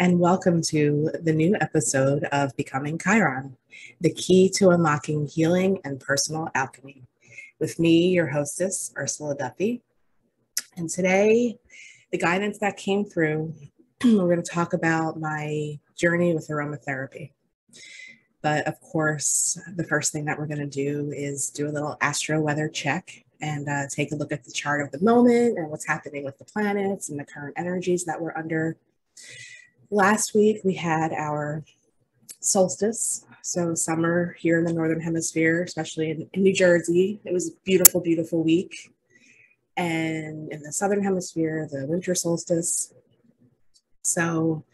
And welcome to the new episode of Becoming Chiron, the key to unlocking healing and personal alchemy. With me, your hostess, Ursula Duffy. And today, the guidance that came through, we're going to talk about my journey with aromatherapy. But of course, the first thing that we're going to do is do a little astro weather check and uh, take a look at the chart of the moment and what's happening with the planets and the current energies that we're under Last week we had our solstice, so summer here in the Northern Hemisphere, especially in, in New Jersey. It was a beautiful, beautiful week. And in the Southern Hemisphere, the winter solstice. So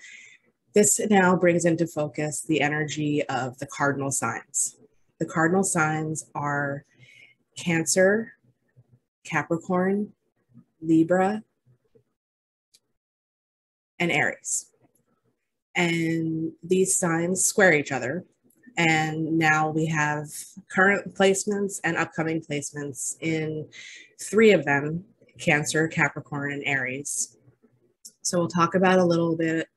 this now brings into focus the energy of the cardinal signs. The cardinal signs are Cancer, Capricorn, Libra, and Aries. And these signs square each other. And now we have current placements and upcoming placements in three of them Cancer, Capricorn, and Aries. So we'll talk about a little bit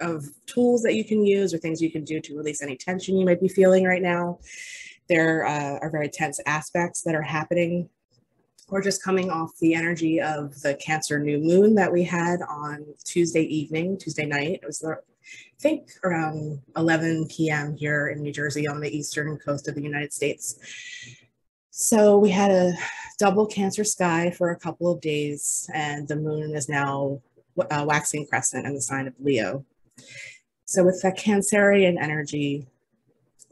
of tools that you can use or things you can do to release any tension you might be feeling right now. There uh, are very tense aspects that are happening we're just coming off the energy of the Cancer new moon that we had on Tuesday evening, Tuesday night. It was, I think, around 11 p.m. here in New Jersey on the eastern coast of the United States. So we had a double Cancer sky for a couple of days, and the moon is now uh, waxing crescent in the sign of Leo. So with that Cancerian energy,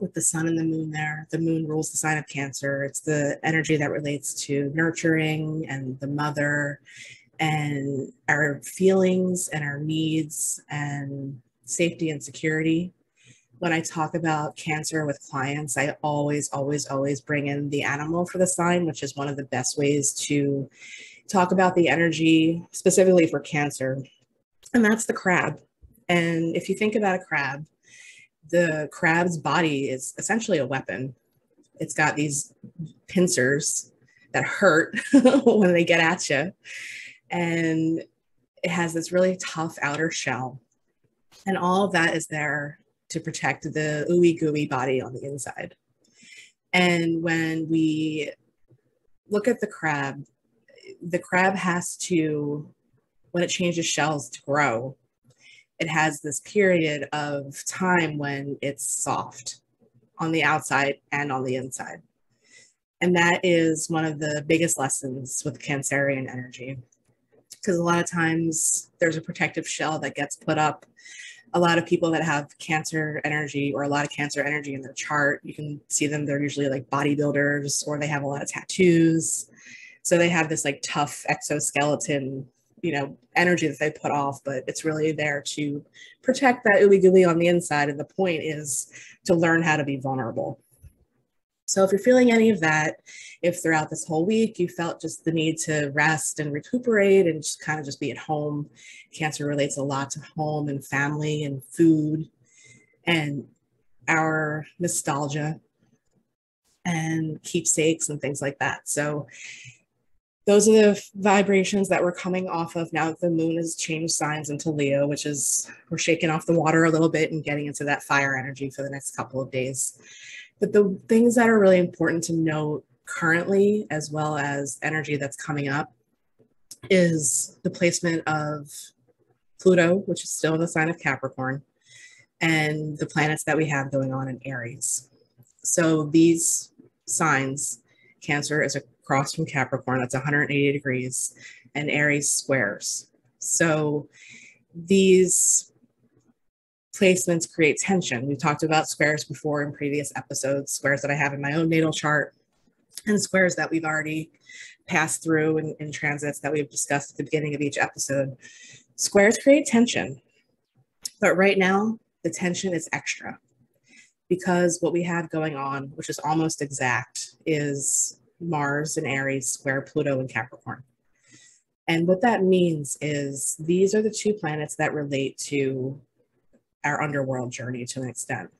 with the sun and the moon there. The moon rules the sign of Cancer. It's the energy that relates to nurturing and the mother and our feelings and our needs and safety and security. When I talk about Cancer with clients, I always, always, always bring in the animal for the sign, which is one of the best ways to talk about the energy specifically for Cancer. And that's the crab. And if you think about a crab, the crab's body is essentially a weapon. It's got these pincers that hurt when they get at you. And it has this really tough outer shell. And all of that is there to protect the ooey gooey body on the inside. And when we look at the crab, the crab has to, when it changes shells to grow, it has this period of time when it's soft on the outside and on the inside. And that is one of the biggest lessons with Cancerian energy. Because a lot of times there's a protective shell that gets put up. A lot of people that have cancer energy or a lot of cancer energy in their chart, you can see them, they're usually like bodybuilders or they have a lot of tattoos. So they have this like tough exoskeleton you know energy that they put off but it's really there to protect that ooey gooey on the inside and the point is to learn how to be vulnerable. So if you're feeling any of that if throughout this whole week you felt just the need to rest and recuperate and just kind of just be at home cancer relates a lot to home and family and food and our nostalgia and keepsakes and things like that. So those are the vibrations that we're coming off of now that the moon has changed signs into Leo, which is we're shaking off the water a little bit and getting into that fire energy for the next couple of days. But the things that are really important to note currently, as well as energy that's coming up, is the placement of Pluto, which is still in the sign of Capricorn, and the planets that we have going on in Aries. So these signs, Cancer is a across from Capricorn, that's 180 degrees, and Aries squares. So these placements create tension. We've talked about squares before in previous episodes, squares that I have in my own natal chart, and squares that we've already passed through in, in transits that we've discussed at the beginning of each episode. Squares create tension, but right now the tension is extra because what we have going on, which is almost exact, is Mars and Aries square Pluto and Capricorn. And what that means is these are the two planets that relate to our underworld journey to an extent.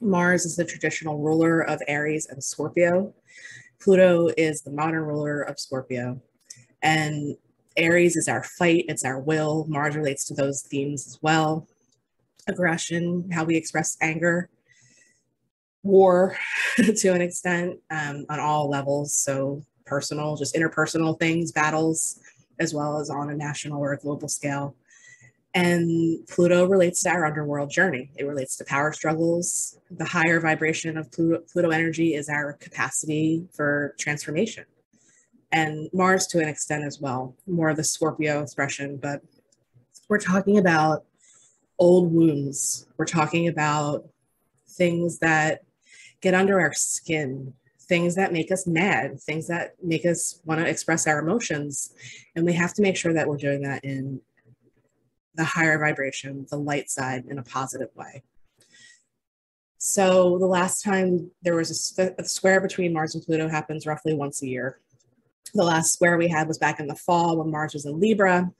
Mars is the traditional ruler of Aries and Scorpio. Pluto is the modern ruler of Scorpio. And Aries is our fight, it's our will. Mars relates to those themes as well. Aggression, how we express anger, war to an extent um, on all levels. So, personal, just interpersonal things, battles, as well as on a national or a global scale. And Pluto relates to our underworld journey. It relates to power struggles. The higher vibration of Pluto, Pluto energy is our capacity for transformation. And Mars to an extent as well, more of the Scorpio expression, but we're talking about old wounds. We're talking about things that get under our skin, things that make us mad, things that make us want to express our emotions. And we have to make sure that we're doing that in the higher vibration, the light side in a positive way. So the last time there was a, a, square between Mars and Pluto happens roughly once a year. The last square we had was back in the fall when Mars was in Libra.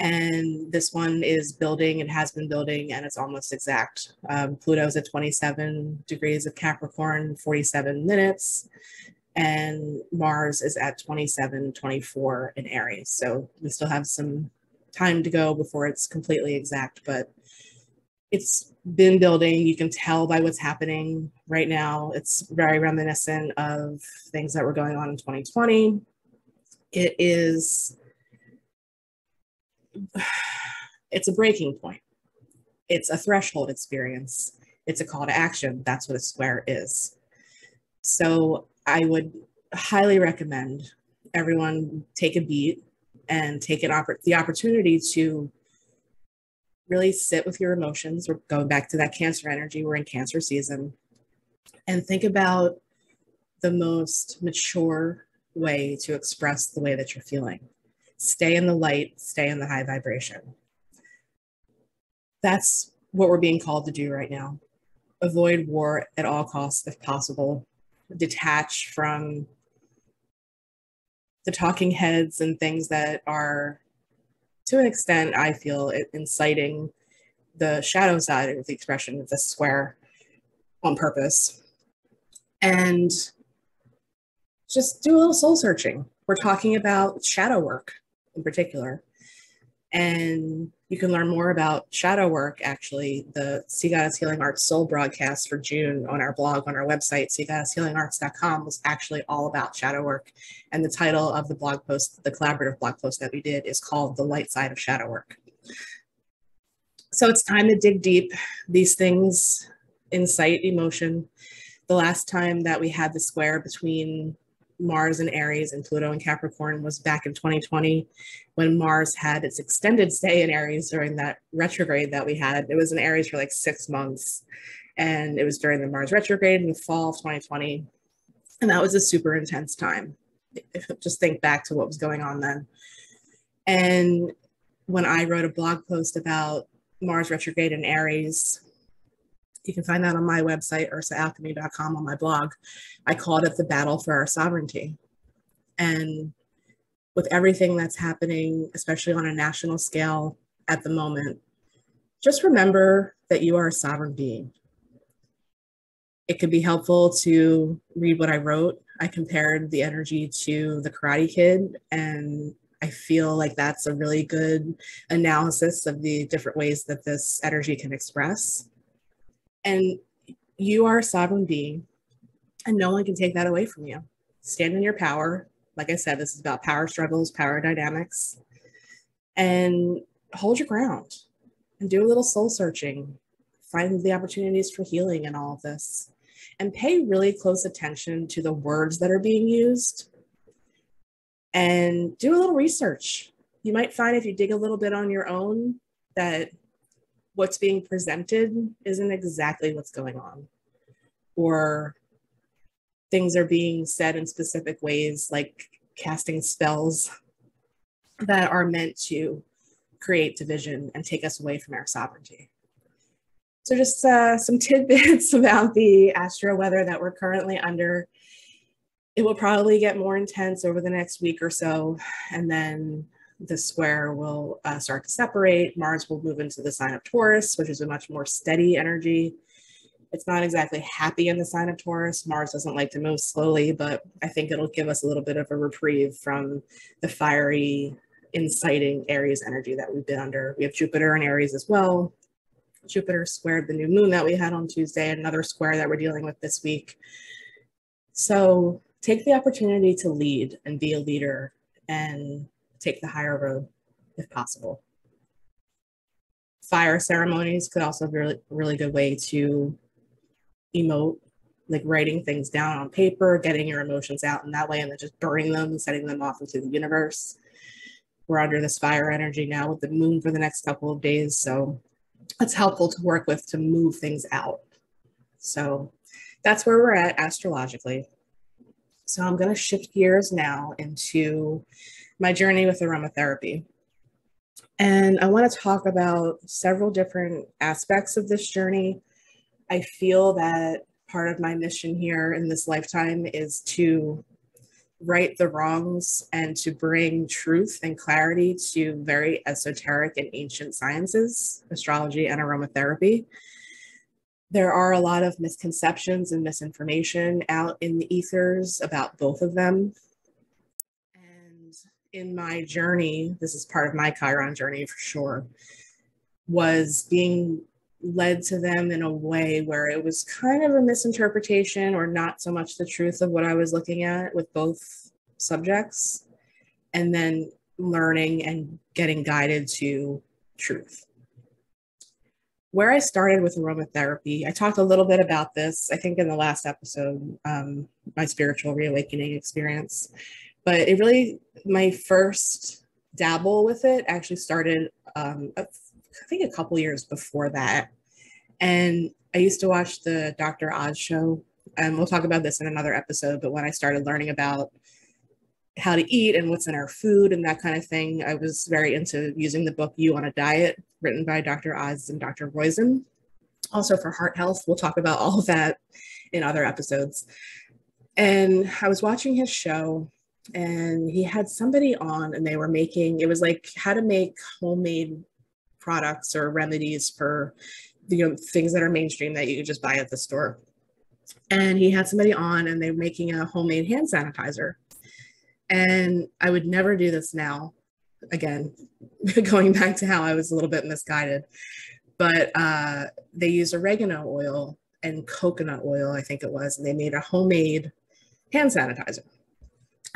And this one is building, it has been building, and it's almost exact. Um, Pluto's at 27 degrees of Capricorn, 47 minutes, and Mars is at 27, 24 in Aries. So we still have some time to go before it's completely exact, but it's been building. You can tell by what's happening right now. It's very reminiscent of things that were going on in 2020. It is it's a breaking point. It's a threshold experience. It's a call to action. That's what a square is. So I would highly recommend everyone take a beat and take an oppor- the opportunity to really sit with your emotions. We're going back to that cancer energy. We're in cancer season. And think about the most mature way to express the way that you're feeling stay in the light, stay in the high vibration. That's what we're being called to do right now. Avoid war at all costs if possible. Detach from the talking heads and things that are, to an extent, I feel, inciting the shadow side of the expression of the square on purpose. And just do a little soul searching. We're talking about shadow work in particular. And you can learn more about shadow work, actually, the Sea Goddess Healing Arts Soul broadcast for June on our blog, on our website, seagoddesshealingarts.com, was actually all about shadow work. And the title of the blog post, the collaborative blog post that we did, is called The Light Side of Shadow Work. So it's time to dig deep. These things incite emotion. The last time that we had the square between Mars and Aries and Pluto and Capricorn was back in 2020 when Mars had its extended stay in Aries during that retrograde that we had. It was in Aries for like six months. And it was during the Mars retrograde in the fall of 2020. And that was a super intense time. Just think back to what was going on then. And when I wrote a blog post about Mars retrograde in Aries, you can find that on my website, ursaalchemy.com on my blog. I called it the battle for our sovereignty. And with everything that's happening, especially on a national scale at the moment, just remember that you are a sovereign being. It could be helpful to read what I wrote. I compared the energy to the Karate Kid, and I feel like that's a really good analysis of the different ways that this energy can express. And you are a sovereign being, and no one can take that away from you. Stand in your power. Like I said, this is about power struggles, power dynamics, and hold your ground and do a little soul searching. Find the opportunities for healing in all of this and pay really close attention to the words that are being used and do a little research. You might find if you dig a little bit on your own that what's being presented isn't exactly what's going on. Or things are being said in specific ways like casting spells that are meant to create division and take us away from our sovereignty. So just uh, some tidbits about the astro weather that we're currently under. It will probably get more intense over the next week or so and then the square will uh, start to separate. Mars will move into the sign of Taurus, which is a much more steady energy. It's not exactly happy in the sign of Taurus. Mars doesn't like to move slowly, but I think it'll give us a little bit of a reprieve from the fiery, inciting Aries energy that we've been under. We have Jupiter in Aries as well. Jupiter squared the new moon that we had on Tuesday, another square that we're dealing with this week. So take the opportunity to lead and be a leader and take the higher road if possible. Fire ceremonies could also be a really, really good way to emote, like writing things down on paper, getting your emotions out in that way, and then just burning them and setting them off into the universe. We're under this fire energy now with the moon for the next couple of days. So it's helpful to work with to move things out. So that's where we're at astrologically. So I'm going to shift gears now into my journey with aromatherapy. And I want to talk about several different aspects of this journey. I feel that part of my mission here in this lifetime is to right the wrongs and to bring truth and clarity to very esoteric and ancient sciences, astrology and aromatherapy. There are a lot of misconceptions and misinformation out in the ethers about both of them. In my journey, this is part of my Chiron journey for sure, was being led to them in a way where it was kind of a misinterpretation or not so much the truth of what I was looking at with both subjects, and then learning and getting guided to truth. Where I started with aromatherapy, I talked a little bit about this, I think, in the last episode, um, my spiritual reawakening experience. But it really, my first dabble with it actually started um, I think a couple years before that. And I used to watch the Dr. Oz show. And we'll talk about this in another episode. But when I started learning about how to eat and what's in our food and that kind of thing, I was very into using the book You on a Diet, written by Dr. Oz and Dr. Roizen. Also for heart health, we'll talk about all of that in other episodes. And I was watching his show and he had somebody on and they were making it was like how to make homemade products or remedies for you know things that are mainstream that you can just buy at the store. And he had somebody on and they were making a homemade hand sanitizer. And i would never do this now again going back to how i was a little bit misguided. But uh, they used oregano oil and coconut oil i think it was and they made a homemade hand sanitizer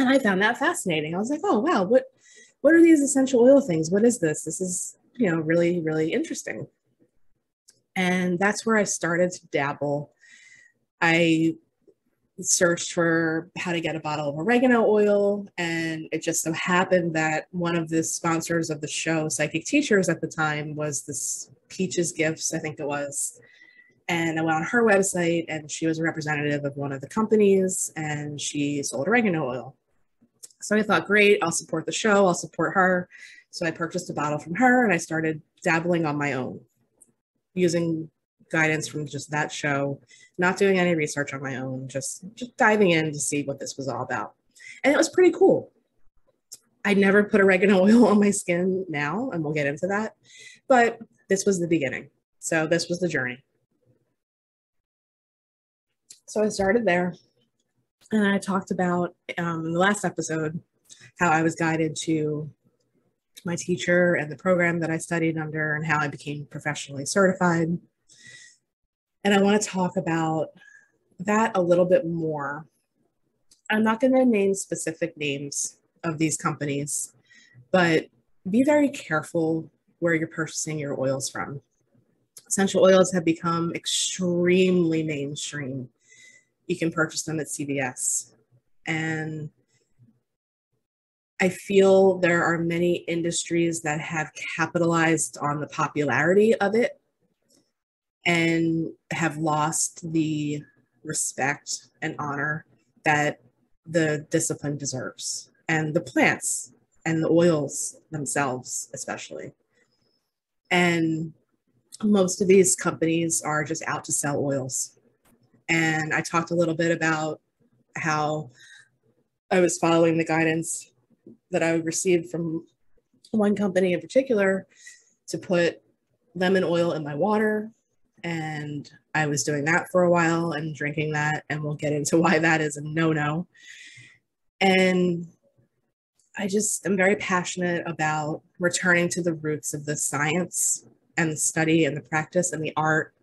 and i found that fascinating i was like oh wow what what are these essential oil things what is this this is you know, really, really interesting. And that's where I started to dabble. I searched for how to get a bottle of oregano oil, and it just so happened that one of the sponsors of the show, Psychic Teachers at the time, was this Peaches Gifts, I think it was. And I went on her website, and she was a representative of one of the companies, and she sold oregano oil. So I thought, great, I'll support the show, I'll support her. So I purchased a bottle from her and I started dabbling on my own using guidance from just that show, not doing any research on my own, just just diving in to see what this was all about. And it was pretty cool. I never put oregano oil on my skin now, and we'll get into that. But this was the beginning. So this was the journey. So I started there, and I talked about um, in the last episode how I was guided to my teacher and the program that I studied under and how I became professionally certified. And I want to talk about that a little bit more. I'm not going to name specific names of these companies, but be very careful where you're purchasing your oils from. Essential oils have become extremely mainstream. You can purchase them at CVS. And I feel there are many industries that have capitalized on the popularity of it and have lost the respect and honor that the discipline deserves, and the plants and the oils themselves, especially. And most of these companies are just out to sell oils. And I talked a little bit about how I was following the guidance that I received from one company in particular to put lemon oil in my water And I was doing that for a while and drinking that, and we'll get into why that is a no no. And I just am very passionate about returning to the roots of the science and the study and the practice and the art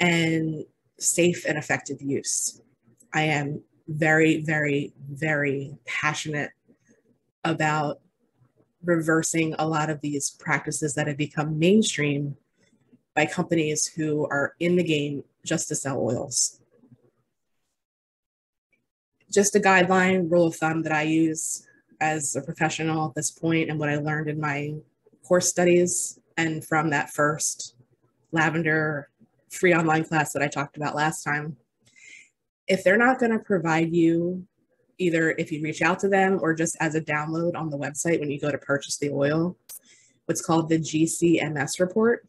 and safe and effective use. I am very, very, very passionate about reversing a lot of these practices that have become mainstream by companies who are in the game just to sell oils. Just a guideline, rule of thumb that I use as a professional at this point and what I learned in my course studies and from that first lavender free online class that I talked about last time. If they're not going to provide you either if you reach out to them or just as a download on the website when you go to purchase the oil, what's called the GCMS report,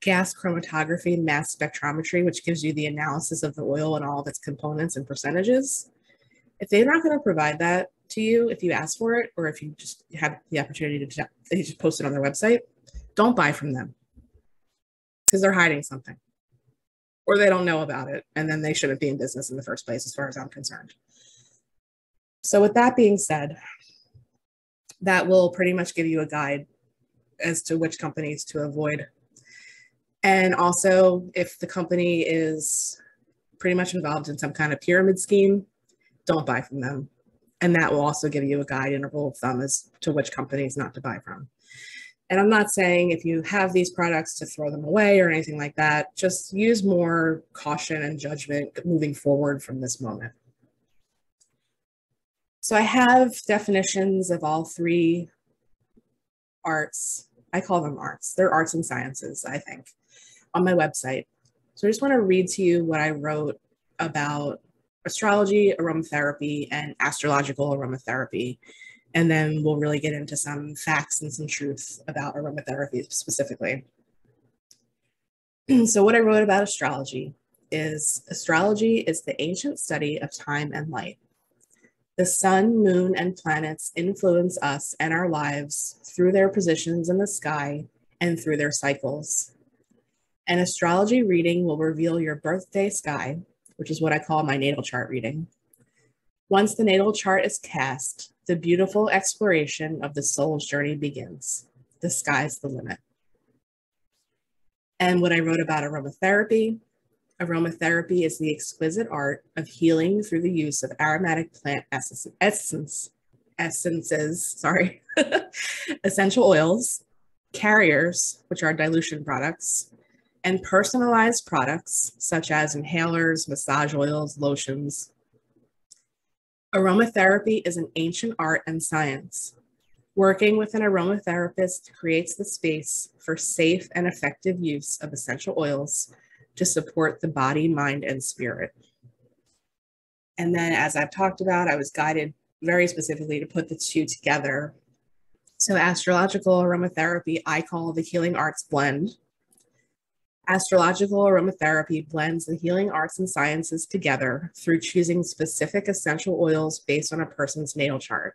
gas chromatography mass spectrometry, which gives you the analysis of the oil and all of its components and percentages. If they're not going to provide that to you, if you ask for it, or if you just have the opportunity to they just post it on their website, don't buy from them because they're hiding something. Or they don't know about it and then they shouldn't be in business in the first place as far as i'm concerned. So with that being said that will pretty much give you a guide as to which companies to avoid. And also if the company is pretty much involved in some kind of pyramid scheme don't buy from them. And that will also give you a guide and a rule of thumb as to which companies not to buy from and I'm not saying if you have these products to throw them away or anything like that, just use more caution and judgment moving forward from this moment. So I have definitions of all three arts. I call them arts. They're arts and sciences, I think, on my website. So I just want to read to you what I wrote about astrology, aromatherapy, and astrological aromatherapy and then we'll really get into some facts and some truth about aromatherapy specifically. so what I wrote about astrology is astrology is the ancient study of time and light. The sun, moon, and planets influence us and our lives through their positions in the sky and through their cycles. An astrology reading will reveal your birthday sky, which is what I call my natal chart reading. Once the natal chart is cast, the beautiful exploration of the soul's journey begins. The sky's the limit. And what I wrote about aromatherapy aromatherapy is the exquisite art of healing through the use of aromatic plant essence, essence essences, sorry, essential oils, carriers, which are dilution products, and personalized products such as inhalers, massage oils, lotions, Aromatherapy is an ancient art and science. Working with an aromatherapist creates the space for safe and effective use of essential oils to support the body, mind, and spirit. And then, as I've talked about, I was guided very specifically to put the two together. So, astrological aromatherapy, I call the healing arts blend. Astrological aromatherapy blends the healing arts and sciences together through choosing specific essential oils based on a person's natal chart.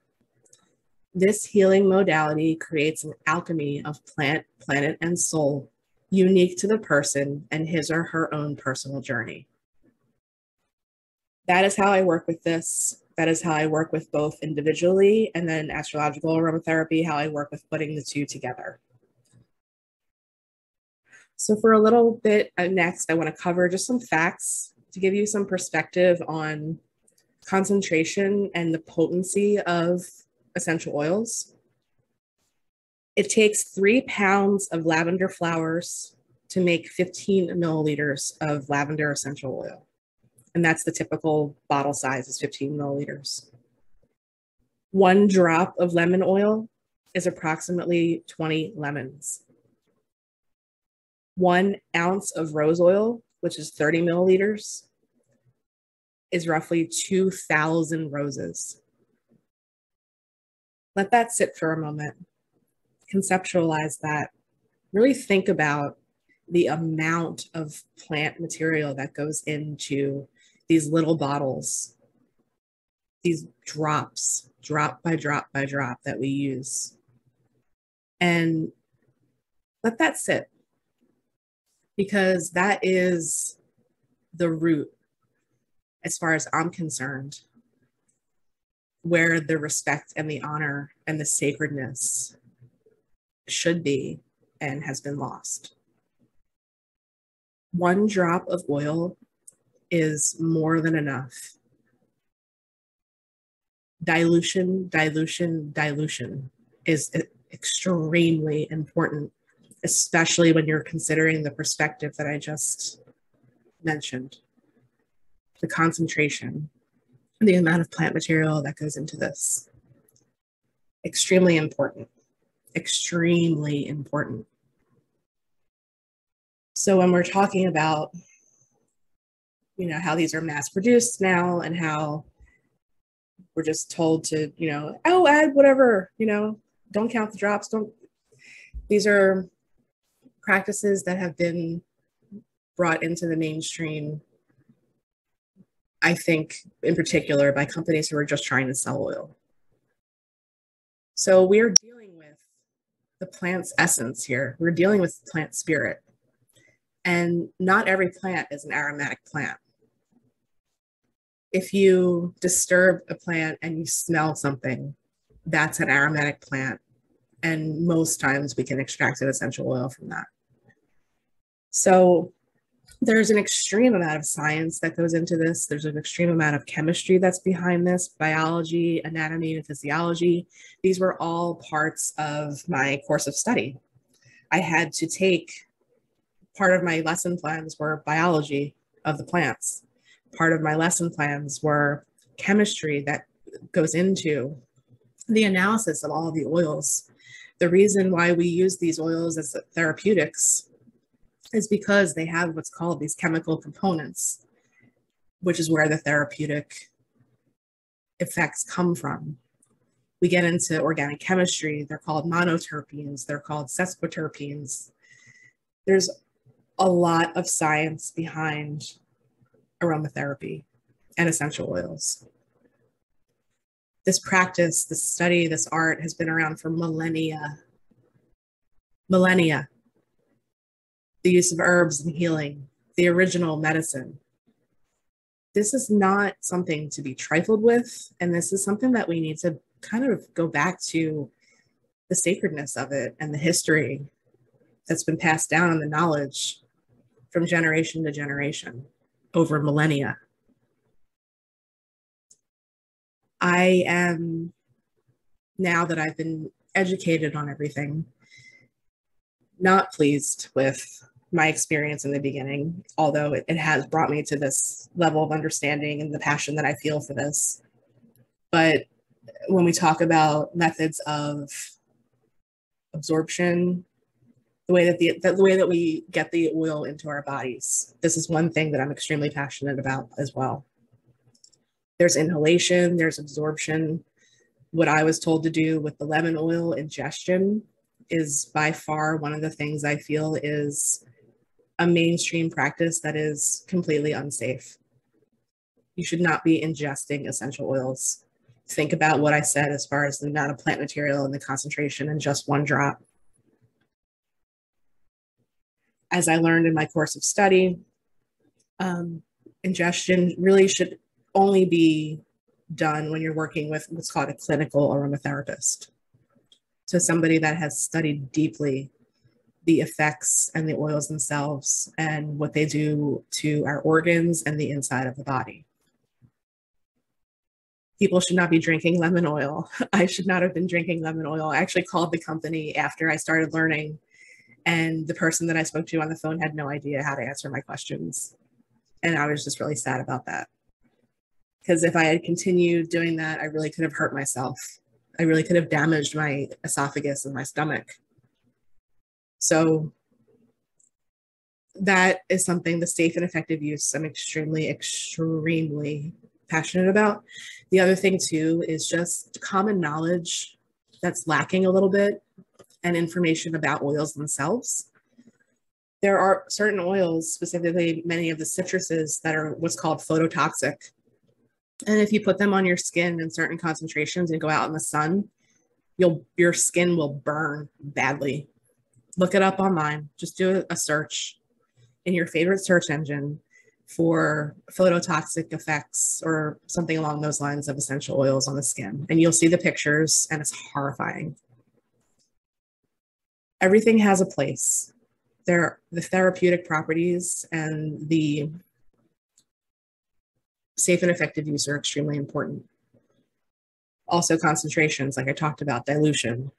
This healing modality creates an alchemy of plant, planet, and soul unique to the person and his or her own personal journey. That is how I work with this. That is how I work with both individually and then astrological aromatherapy, how I work with putting the two together. So for a little bit uh, next, I want to cover just some facts to give you some perspective on concentration and the potency of essential oils. It takes three pounds of lavender flowers to make 15 milliliters of lavender essential oil. And that's the typical bottle size is 15 milliliters. One drop of lemon oil is approximately 20 lemons one ounce of rose oil, which is 30 milliliters, is roughly 2,000 roses. Let that sit for a moment. Conceptualize that. Really think about the amount of plant material that goes into these little bottles, these drops, drop by drop by drop that we use. And let that sit because that is the root, as far as I'm concerned, where the respect and the honor and the sacredness should be and has been lost. One drop of oil is more than enough. Dilution, dilution, dilution is extremely important, especially when you're considering the perspective that I just mentioned the concentration, the amount of plant material that goes into this. Extremely important, extremely important. So when we're talking about, you know, how these are mass produced now and how we're just told to, you know, oh, add whatever, you know, don't count the drops. Don't. These are practices that have been brought into the mainstream. I think, in particular, by companies who are just trying to sell oil. So we're dealing with the plant's essence here. We're dealing with plant spirit. And not every plant is an aromatic plant. If you disturb a plant and you smell something, that's an aromatic plant. And most times we can extract an essential oil from that. So there's an extreme amount of science that goes into this. There's an extreme amount of chemistry that's behind this, biology, anatomy, and physiology. These were all parts of my course of study. I had to take part of my lesson plans were biology of the plants. Part of my lesson plans were chemistry that goes into the analysis of all the oils. The reason why we use these oils as therapeutics is because they have what's called these chemical components, which is where the therapeutic effects come from. We get into organic chemistry, they're called monoterpenes, they're called sesquiterpenes. There's a lot of science behind aromatherapy and essential oils this practice, this study, this art has been around for millennia. Millennia. The use of herbs and healing, the original medicine. This is not something to be trifled with. And this is something that we need to kind of go back to the sacredness of it and the history that's been passed down and the knowledge from generation to generation over millennia. I am now that I've been educated on everything, not pleased with my experience in the beginning, although it, it, has brought me to this level of understanding and the passion that I feel for this. But when we talk about methods of absorption, the way that the, the way that we get the oil into our bodies, this is one thing that I'm extremely passionate about as well. There's inhalation, there's absorption. What I was told to do with the lemon oil ingestion is by far one of the things I feel is a mainstream practice that is completely unsafe. You should not be ingesting essential oils. Think about what I said as far as the amount of plant material and the concentration in just one drop. As I learned in my course of study, um, ingestion really should only be done when you're working with what's called a clinical aromatherapist. So somebody that has studied deeply the effects and the oils themselves and what they do to our organs and the inside of the body. People should not be drinking lemon oil. I should not have been drinking lemon oil. I actually called the company after I started learning, and the person that I spoke to on the phone had no idea how to answer my questions. And I was just really sad about that because if I had continued doing that, I really could have hurt myself. I really could have damaged my esophagus and my stomach. So that is something the safe and effective use I'm extremely, extremely passionate about. The other thing too is just common knowledge that's lacking a little bit and information about oils themselves. There are certain oils, specifically many of the citruses that are what's called phototoxic and if you put them on your skin in certain concentrations and go out in the sun, you'll your skin will burn badly. Look it up online. Just do a search. in your favorite search engine for phototoxic effects or something along those lines of essential oils on the skin. And you'll see the pictures, and it's horrifying. Everything has a place. There, the therapeutic properties and the safe and effective use are extremely important. Also, concentrations, like I talked about, dilution.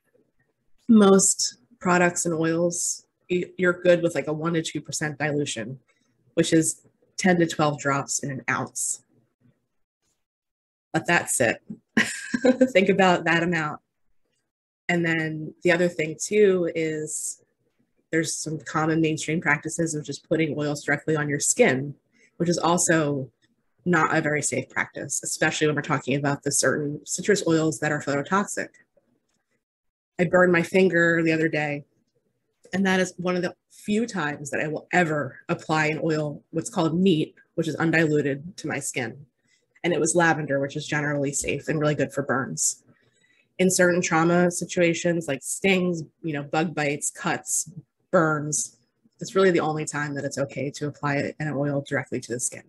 Most products and oils, you're good with like a 1% to 2% dilution, which is 10 to 12 drops in an ounce. Let that sit. Think about that amount. And then the other thing too is there's some common mainstream practices of just putting oils directly on your skin, which is also not a very safe practice, especially when we're talking about the certain citrus oils that are phototoxic. I burned my finger the other day and that is one of the few times that I will ever apply an oil, what's called neat, which is undiluted to my skin. And it was lavender, which is generally safe and really good for burns. In certain trauma situations like stings, you know, bug bites, cuts, burns, it's really the only time that it's okay to apply an oil directly to the skin.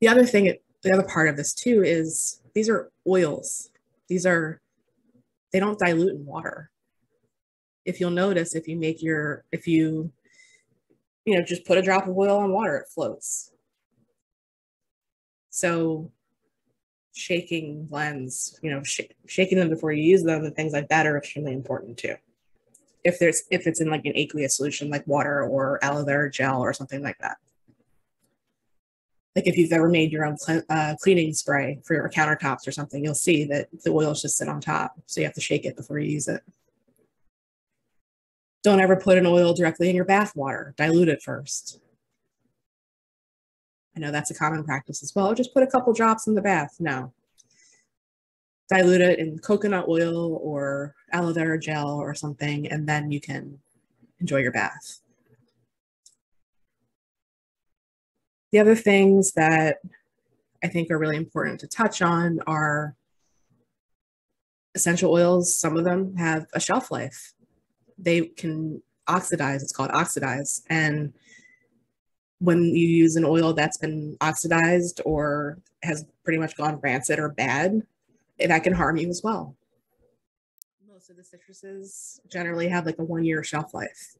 The other thing, the other part of this too is these are oils. These are, they don't dilute in water if you'll notice, if you make your, if you, you know, just put a drop of oil on water, it floats. So shaking blends, you know, sh shaking them before you use them and things like that are extremely important too. If there's, if it's in like an aqueous solution like water or aloe vera gel or something like that. Like if you've ever made your own uh, cleaning spray for your countertops or something, you'll see that the oils just sit on top. So you have to shake it before you use it. Don't ever put an oil directly in your bath water. Dilute it first. I know that's a common practice as well. Just put a couple drops in the bath. No. Dilute it in coconut oil or aloe vera gel or something, and then you can enjoy your bath. The other things that I think are really important to touch on are essential oils. Some of them have a shelf life they can oxidize. It's called oxidize. And when you use an oil that's been oxidized or has pretty much gone rancid or bad, that can harm you as well. Most of the citruses generally have like a one year shelf life.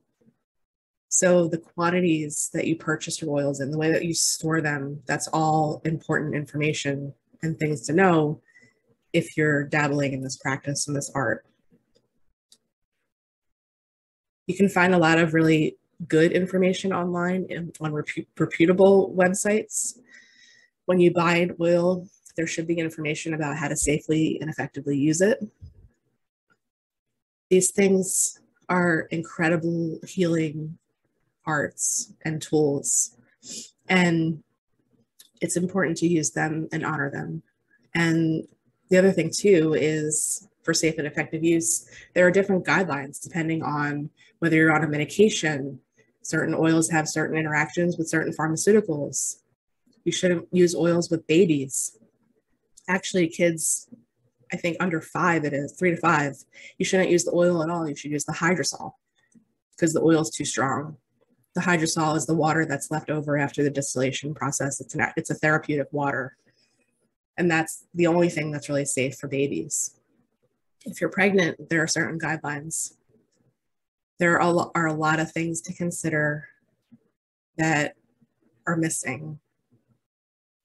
So the quantities that you purchase your oils in, the way that you store them, that's all important information and things to know if you're dabbling in this practice and this art you can find a lot of really good information online in, on repu reputable websites. When you buy an oil, there should be information about how to safely and effectively use it. These things are incredible healing arts and tools. And it's important to use them and honor them. And the other thing too is for safe and effective use, there are different guidelines depending on whether you're on a medication. Certain oils have certain interactions with certain pharmaceuticals. You shouldn't use oils with babies. Actually, kids, I think under five, it is three to five, you shouldn't use the oil at all. You should use the hydrosol because the oil is too strong. The hydrosol is the water that's left over after the distillation process. It's, an, it's a therapeutic water. And that's the only thing that's really safe for babies if you're pregnant, there are certain guidelines. There are are a lot of things to consider that are missing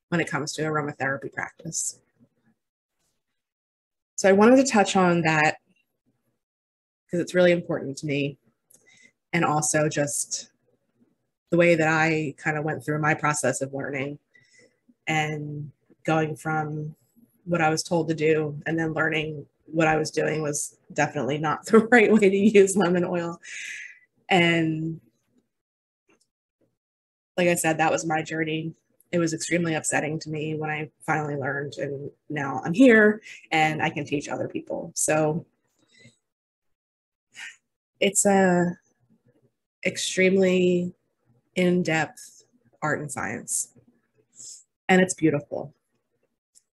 when it comes to aromatherapy practice. So I wanted to touch on that because it's really important to me and also just the way that I kind of went through my process of learning and going from what I was told to do and then learning what I was doing was definitely not the right way to use lemon oil. And like I said, that was my journey. It was extremely upsetting to me when I finally learned, and now I'm here and I can teach other people. So it's a extremely in-depth art and science, and it's beautiful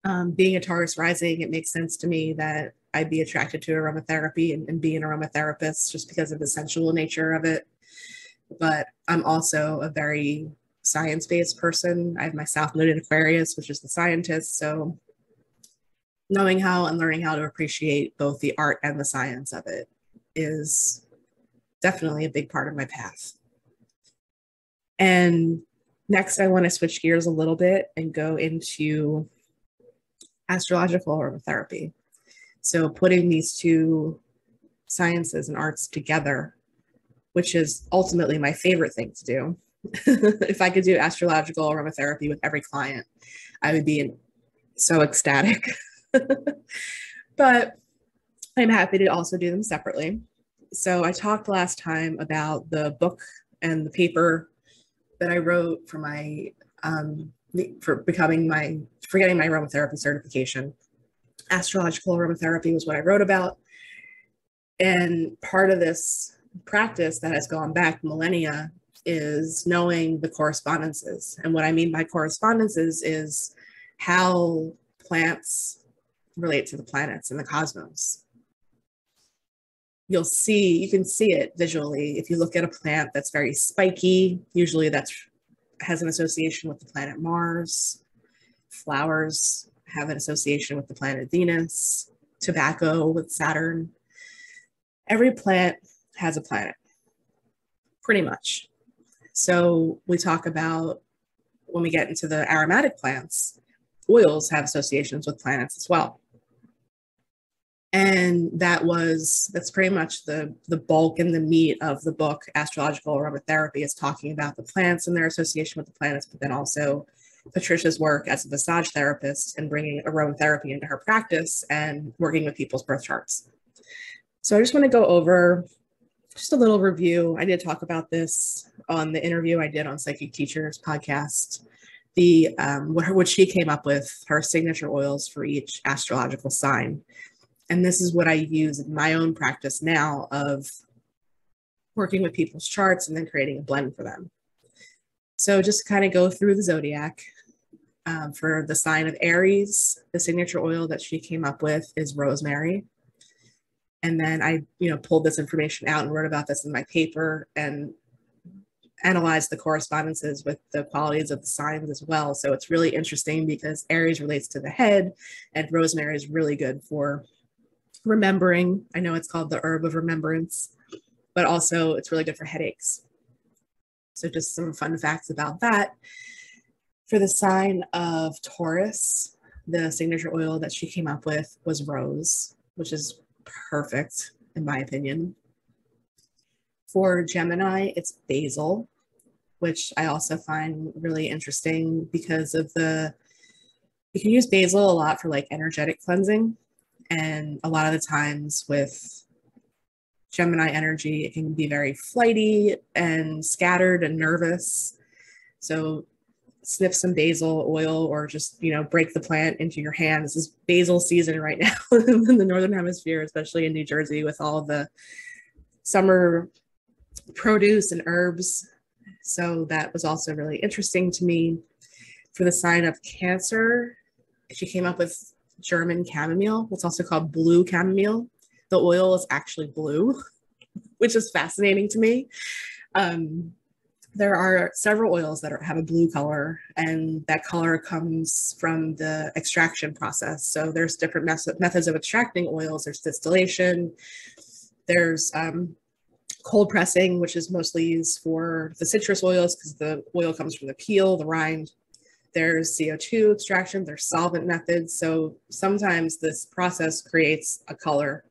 um, being a Taurus rising, it makes sense to me that I'd be attracted to aromatherapy and, and be an aromatherapist just because of the sensual nature of it. but I'm also a very science based person. I have my South Node in Aquarius, which is the scientist. So knowing how and learning how to appreciate both the art and the science of it is definitely a big part of my path. And next, I want to switch gears a little bit and go into astrological aromatherapy. So, putting these two sciences and arts together, which is ultimately my favorite thing to do. if I could do astrological aromatherapy with every client, I would be so ecstatic. but I'm happy to also do them separately. So I talked last time about the book and the paper that I wrote for my um, for becoming my for getting my aromatherapy certification. Astrological aromatherapy was what I wrote about, and part of this practice that has gone back millennia is knowing the correspondences. And what I mean by correspondences is how plants relate to the planets and the cosmos. You'll see, you can see it visually if you look at a plant that's very spiky, usually that's has an association with the planet Mars. Flowers have an association with the planet Venus, tobacco with Saturn. Every plant has a planet, pretty much. So we talk about when we get into the aromatic plants, oils have associations with planets as well and that was that's pretty much the the bulk and the meat of the book astrological aromatherapy is talking about the plants and their association with the planets but then also patricia's work as a massage therapist and bringing aromatherapy into her practice and working with people's birth charts. So i just want to go over just a little review. I did talk about this on the interview i did on psychic teachers podcast. The um, what, her, what she came up with her signature oils for each astrological sign and this is what I use in my own practice now of working with people's charts and then creating a blend for them. So just kind of go through the zodiac. Um, for the sign of Aries, the signature oil that she came up with is rosemary. And then I, you know, pulled this information out and wrote about this in my paper and analyzed the correspondences with the qualities of the signs as well. So it's really interesting because Aries relates to the head and rosemary is really good for remembering. I know it's called the herb of remembrance, but also it's really good for headaches. So, just some fun facts about that. For the sign of Taurus, the signature oil that she came up with was rose, which is perfect in my opinion. For Gemini, it's basil, which I also find really interesting because of the, you can use basil a lot for like energetic cleansing. And a lot of the times with Gemini energy, it can be very flighty and scattered and nervous. So sniff some basil oil or just, you know, break the plant into your hand. This is basil season right now in the Northern Hemisphere, especially in New Jersey with all the summer produce and herbs. So that was also really interesting to me. For the sign of Cancer, she came up with German chamomile. It's also called blue chamomile. The oil is actually blue, which is fascinating to me. Um, there are several oils that are, have a blue color, and that color comes from the extraction process. So there's different methods of extracting oils. There's distillation. There's um, cold pressing, which is mostly used for the citrus oils because the oil comes from the peel, the rind there's CO2 extraction, there's solvent methods. So sometimes this process creates a color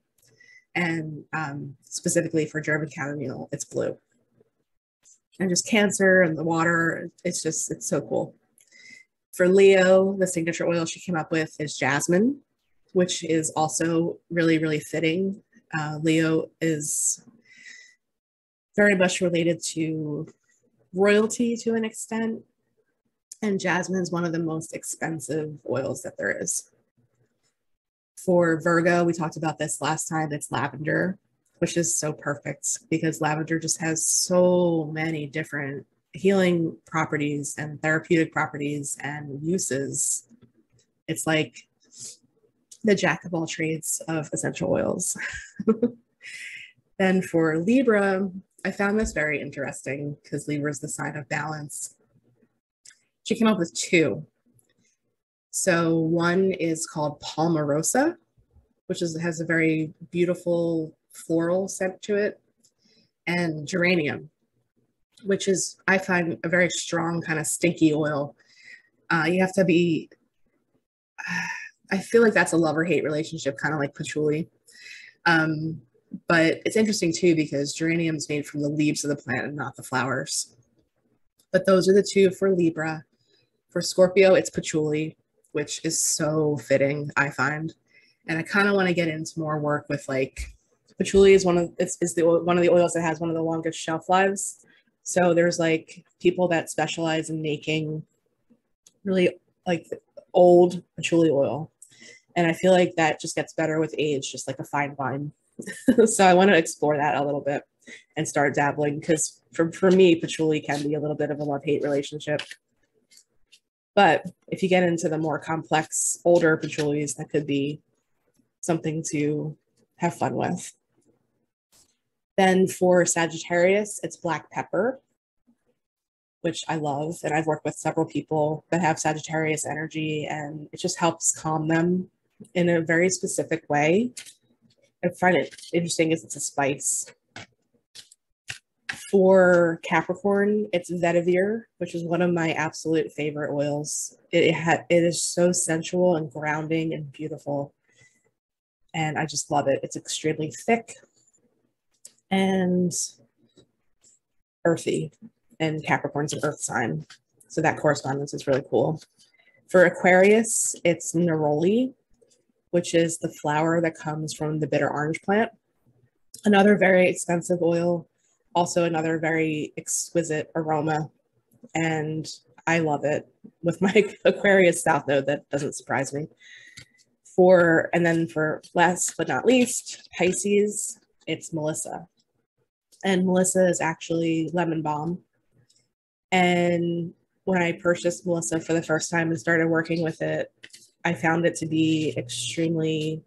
and um, specifically for German chamomile, it's blue. And just cancer and the water, it's just, it's so cool. For Leo, the signature oil she came up with is jasmine, which is also really, really fitting. Uh, Leo is very much related to royalty to an extent and jasmine is one of the most expensive oils that there is. For Virgo, we talked about this last time, it's lavender, which is so perfect because lavender just has so many different healing properties and therapeutic properties and uses. It's like the jack of all trades of essential oils. then for Libra, I found this very interesting because Libra is the sign of balance. She came up with two. So one is called Palmarosa, which is has a very beautiful floral scent to it, and geranium, which is I find a very strong kind of stinky oil. Uh, you have to be. I feel like that's a love or hate relationship, kind of like patchouli. Um, but it's interesting too because geranium is made from the leaves of the plant and not the flowers. But those are the two for Libra. For Scorpio, it's patchouli, which is so fitting, I find. And I kind of want to get into more work with like patchouli is one of it's is the one of the oils that has one of the longest shelf lives. So there's like people that specialize in making really like old patchouli oil. And I feel like that just gets better with age, just like a fine wine. so I want to explore that a little bit and start dabbling because for, for me, patchouli can be a little bit of a love hate relationship. But if you get into the more complex, older patchoulis, that could be something to have fun with. Then for Sagittarius, it's black pepper, which I love. And I've worked with several people that have Sagittarius energy, and it just helps calm them in a very specific way I find it interesting is it's a spice. For Capricorn, it's vetiver, which is one of my absolute favorite oils. It, it, it is so sensual and grounding and beautiful. And I just love it. It's extremely thick and earthy. And Capricorn's an earth sign. So that correspondence is really cool. For Aquarius, it's neroli, which is the flower that comes from the bitter orange plant. Another very expensive oil, also another very exquisite aroma. And I love it with my Aquarius South Node. That doesn't surprise me. For, and then for last but not least, Pisces, it's Melissa. And Melissa is actually lemon balm. And when I purchased Melissa for the first time and started working with it, I found it to be extremely,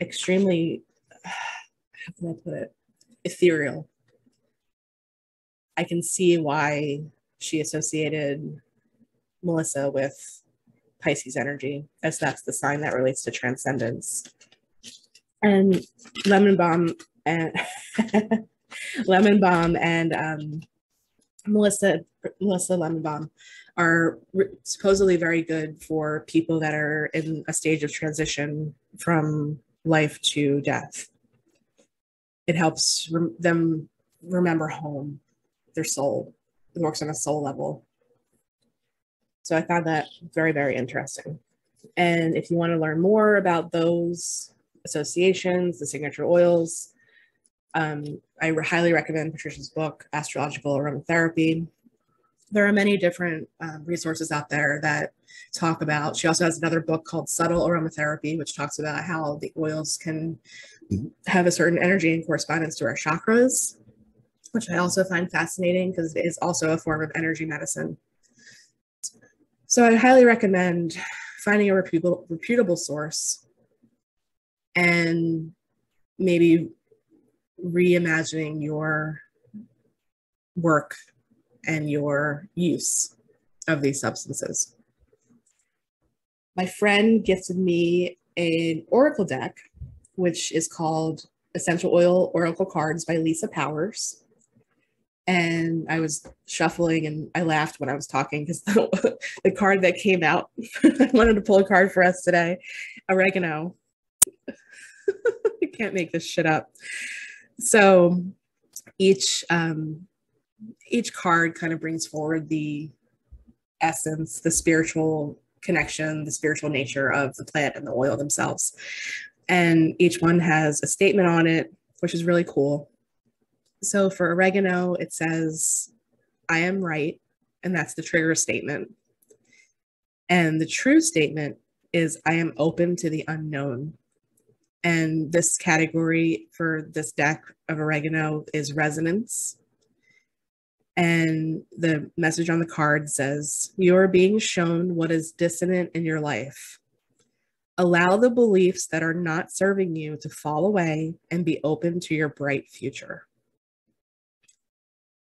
extremely, how can I put it, ethereal. I can see why she associated Melissa with Pisces energy, as that's the sign that relates to transcendence. And lemon balm and lemon balm and um, Melissa Melissa lemon balm are supposedly very good for people that are in a stage of transition from life to death. It helps rem- them remember home, their soul. It works on a soul level. So I found that very, very interesting. And if you want to learn more about those associations, the signature oils, um, I highly recommend Patricia's book, Astrological Aromatherapy there are many different um, resources out there that talk about. She also has another book called Subtle Aromatherapy, which talks about how the oils can mm-hmm. have a certain energy in correspondence to our chakras, which I also find fascinating because it is also a form of energy medicine. So I highly recommend finding a reputable, reputable source and maybe reimagining your work and your use of these substances. My friend gifted me an oracle deck, which is called Essential Oil Oracle Cards by Lisa Powers. And I was shuffling and I laughed when I was talking because the, the card that came out, I wanted to pull a card for us today oregano. I can't make this shit up. So each um, each card kind of brings forward the essence, the spiritual connection, the spiritual nature of the plant and the oil themselves. And each one has a statement on it, which is really cool. So for oregano, it says, I am right. And that's the trigger statement. And the true statement is, I am open to the unknown. And this category for this deck of oregano is resonance and the message on the card says, You are being shown what is dissonant in your life. Allow the beliefs that are not serving you to fall away and be open to your bright future.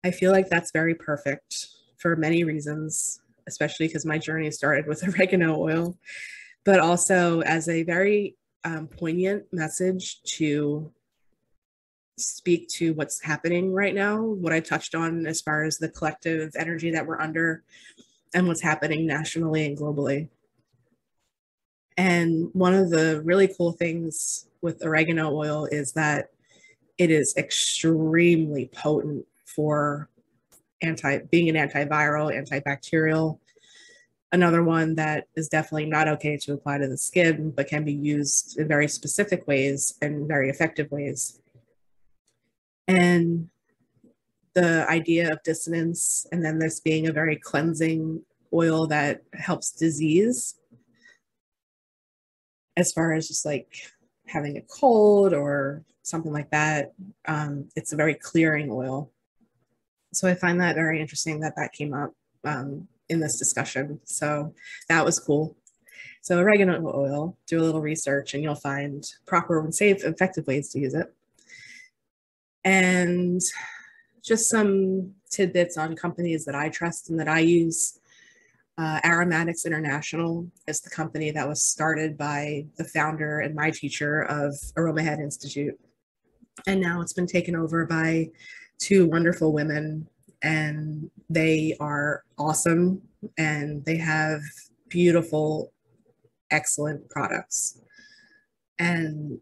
I feel like that's very perfect for many reasons, especially because my journey started with oregano oil, but also as a very um, poignant message to speak to what's happening right now, what I touched on as far as the collective energy that we're under and what's happening nationally and globally. And one of the really cool things with oregano oil is that it is extremely potent for anti being an antiviral, antibacterial. Another one that is definitely not okay to apply to the skin, but can be used in very specific ways and very effective ways. And the idea of dissonance, and then this being a very cleansing oil that helps disease, as far as just like having a cold or something like that, um, it's a very clearing oil so I find that very interesting that that came up um, in this discussion. So that was cool. So oregano oil, do a little research and you'll find proper and safe, effective ways to use it. And just some tidbits on companies that I trust and that I use. Uh, Aromatics International is the company that was started by the founder and my teacher of Aromahead Institute. And now it's been taken over by two wonderful women and they are awesome and they have beautiful, excellent products. And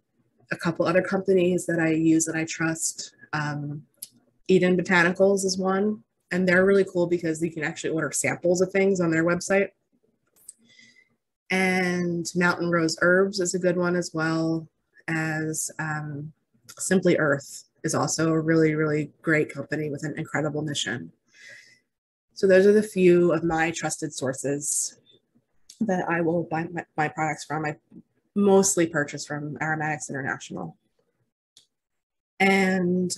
a couple other companies that I use that I trust. Um, Eden Botanicals is one, and they're really cool because you can actually order samples of things on their website. And Mountain Rose Herbs is a good one as well as um, Simply Earth is also a really, really great company with an incredible mission. So those are the few of my trusted sources that I will buy my, my products from. I mostly purchase from Aromatics International. And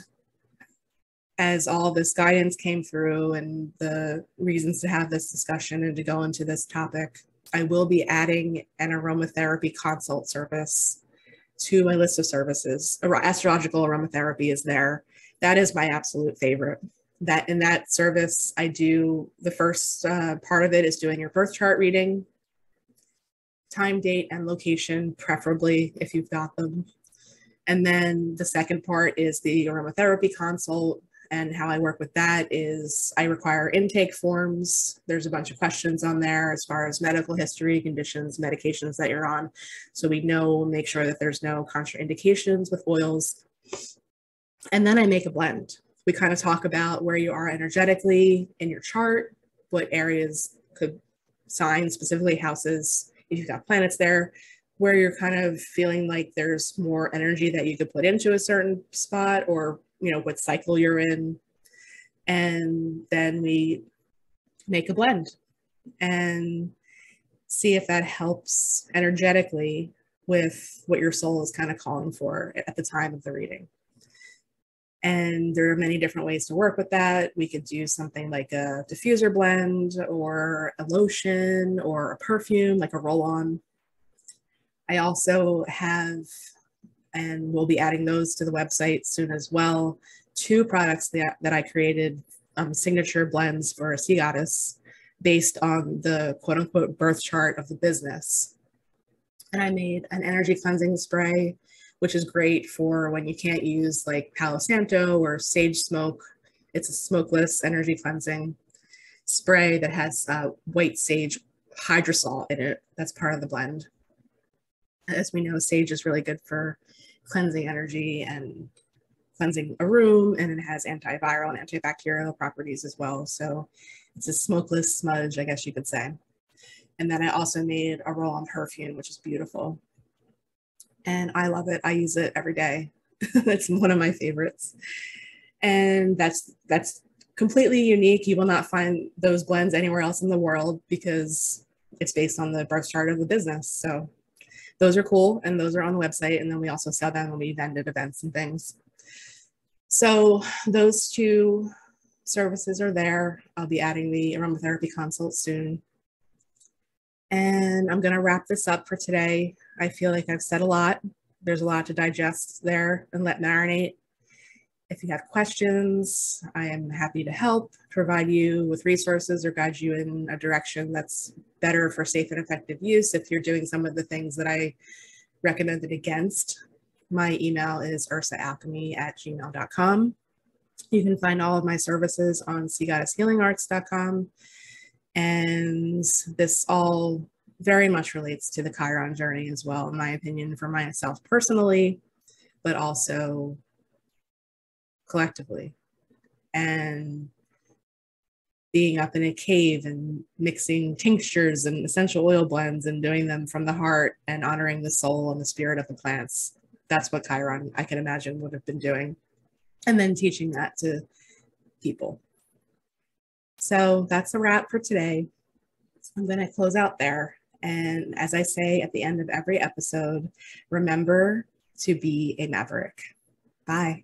as all this guidance came through and the reasons to have this discussion and to go into this topic, I will be adding an aromatherapy consult service to my list of services. Astrological aromatherapy is there. That is my absolute favorite. That in that service, I do the first uh, part of it is doing your birth chart reading, time, date, and location, preferably if you've got them. And then the second part is the aromatherapy consult, and how I work with that is I require intake forms. There's a bunch of questions on there as far as medical history, conditions, medications that you're on. So we know, make sure that there's no contraindications with oils. And then I make a blend. We kind of talk about where you are energetically in your chart, what areas could sign specifically houses, if you've got planets there, where you're kind of feeling like there's more energy that you could put into a certain spot or you know what cycle you're in. And then we make a blend and see if that helps energetically with what your soul is kind of calling for at the time of the reading. And there are many different ways to work with that. We could do something like a diffuser blend or a lotion or a perfume like a roll-on. I also have and we'll be adding those to the website soon as well. Two products that, that I created, um, signature blends for a sea goddess based on the quote unquote birth chart of the business. And I made an energy cleansing spray, which is great for when you can't use like Palo Santo or sage smoke. It's a smokeless energy cleansing spray that has uh, white sage hydrosol in it. That's part of the blend. As we know, sage is really good for cleansing energy and cleansing a room, and it has antiviral and antibacterial properties as well. So it's a smokeless smudge, I guess you could say. And then I also made a roll on perfume, which is beautiful. And I love it. I use it every day. it's one of my favorites. And that's that's completely unique. You will not find those blends anywhere else in the world because it's based on the birth chart of the business. So those are cool and those are on the website. And then we also sell them when we vend at events and things. So those two services are there. I'll be adding the aromatherapy consult soon. And I'm going to wrap this up for today. I feel like I've said a lot. There's a lot to digest there and let marinate. If you have questions, I am happy to help, provide you with resources or guide you in a direction that's better for safe and effective use if you're doing some of the things that I recommended against. My email is ursaalchemy at gmail.com. You can find all of my services on seagoddesshealingarts.com. And this all very much relates to the Chiron journey as well, in my opinion, for myself personally, but also collectively. And being up in a cave and mixing tinctures and essential oil blends and doing them from the heart and honoring the soul and the spirit of the plants. That's what Chiron, I can imagine, would have been doing. And then teaching that to people. So that's a wrap for today. I'm going to close out there. And as I say at the end of every episode, remember to be a maverick. Bye.